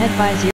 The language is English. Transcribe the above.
Ahead by 0.